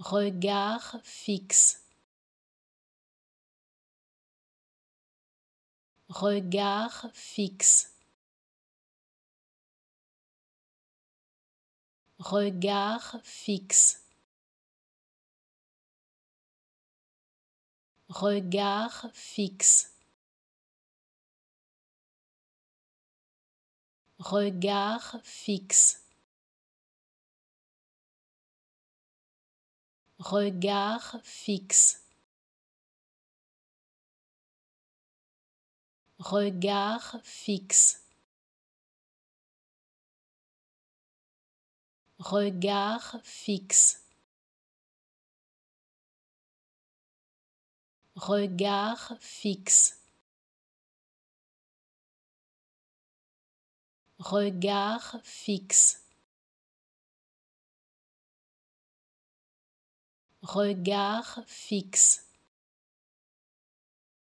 regard fixe, regard fixe, regard fixe, regard fixe. regard fixe, regard fixe, regard fixe, regard fixe, regard fixe. regard fixe, regard fixe.